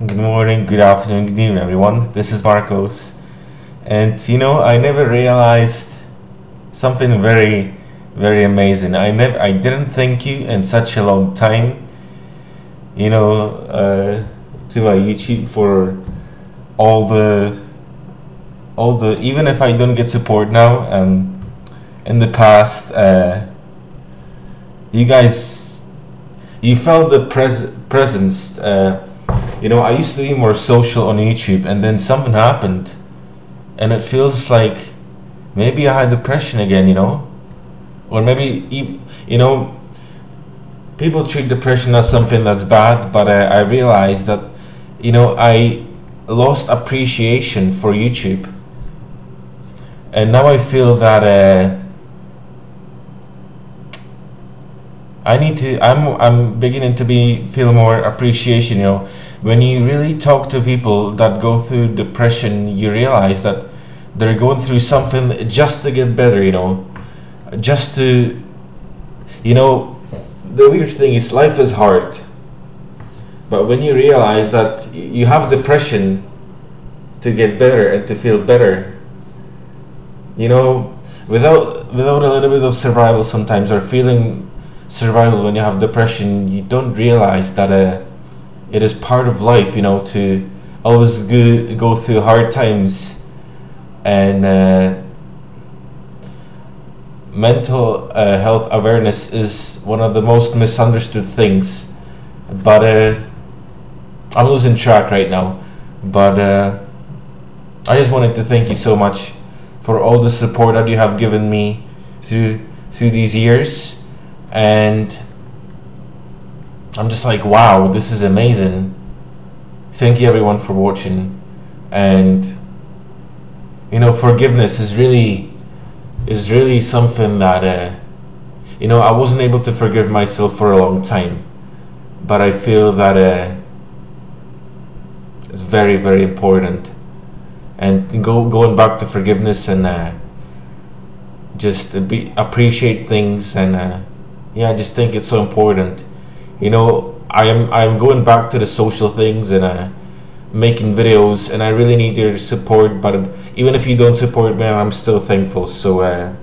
Good morning, good afternoon, good evening, everyone. This is Markhoss. And you know, I never realized something very, very amazing. I never, I didn't thank you in such a long time. You know, uh, to my YouTube for all the, all the. Even if I don't get support now, and in the past, uh, you guys, you felt the pres- presence. Uh, you know, I used to be more social on YouTube, and then something happened, and it feels like maybe I had depression again. You know, or maybe you know, people treat depression as something that's bad, but I, I realized that you know I lost appreciation for YouTube, and now I feel that. Uh, I need to. I'm. I'm beginning to be feel more appreciation. You know, when you really talk to people that go through depression, you realize that they're going through something just to get better. You know, just to. You know, the weird thing is life is hard. But when you realize that you have depression to get better and to feel better, you know, without without a little bit of survival sometimes or feeling survival when you have depression you don't realize that uh, it is part of life you know to always go, go through hard times. And uh, mental uh, health awareness is one of the most misunderstood things. But uh, i'm losing track right now. But uh, i just wanted to thank you so much for all the support that you have given me through through these years and I'm just like, wow, this is amazing. Thank you everyone for watching, and you know, forgiveness is really is really something that uh, you know I wasn't able to forgive myself for a long time, but I feel that uh, it's very very important, and go going back to forgiveness and uh, just be appreciate things and. Uh, yeah, I just think it's so important. You know, I am I'm going back to the social things and uh, making videos, and I really need your support. But even if you don't support me, I'm still thankful. So uh,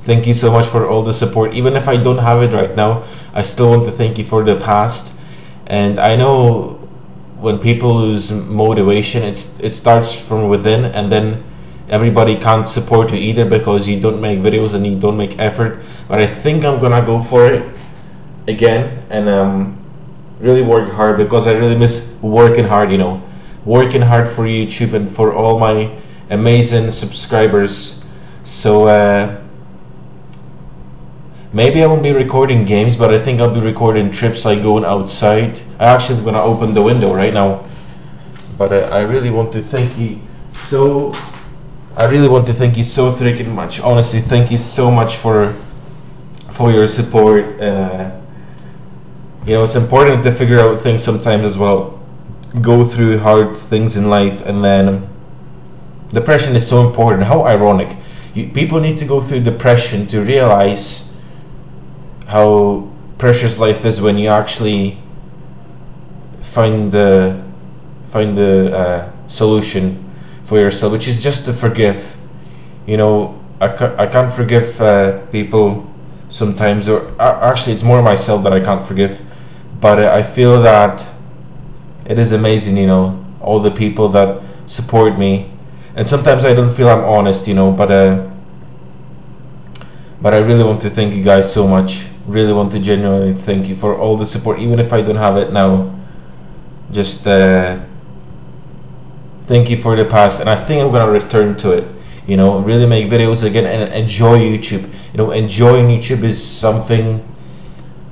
thank you so much for all the support. Even if I don't have it right now, I still want to thank you for the past. And I know when people lose motivation, it's it starts from within, and then everybody can't support you either because you don't make videos and you don't make effort but i think i'm gonna go for it again and um, really work hard because i really miss working hard you know. Working hard for youtube and for all my amazing subscribers. So uh, maybe i won't be recording games but i think i'll be recording trips like going outside. I actually am gonna open the window right now but i really want to thank you so I really want to thank you so freaking much. Honestly, thank you so much for for your support. And uh, you know, it's important to figure out things sometimes as well. Go through hard things in life, and then depression is so important. How ironic! You, people need to go through depression to realize how precious life is when you actually find the find the uh, solution for yourself, which is just to forgive. You know, I, ca- I can't forgive uh, people sometimes, or uh, actually, it's more myself that I can't forgive. But uh, I feel that it is amazing, you know, all the people that support me. And sometimes I don't feel I'm honest, you know, but uh, but I really want to thank you guys so much. Really want to genuinely thank you for all the support, even if I don't have it now. Just uh, thank you for the past and i think i'm gonna return to it. You know really make videos again and enjoy youtube. You know enjoying youtube is something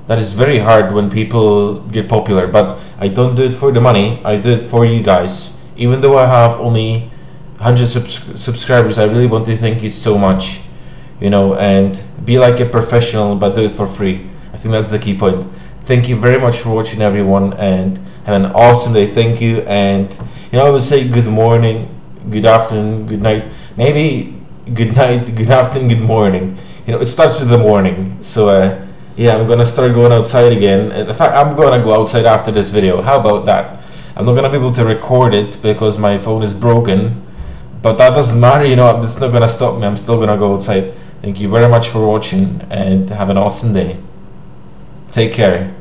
that is very hard when people get popular but i don't do it for the money. I do it for you guys. Even though i have only 100 subs- subscribers i really want to thank you so much. You know and be like a professional but do it for free. I think that's the key point thank you very much for watching everyone and have an awesome day thank you and you know i would say good morning good afternoon good night maybe good night good afternoon good morning you know it starts with the morning so uh, yeah i'm gonna start going outside again in fact i'm gonna go outside after this video how about that I'm not gonna be able to record it because my phone is broken. But that doesn't matter, you know. It's not gonna stop me. I'm still gonna go outside. Thank you very much for watching and have an awesome day. Take care.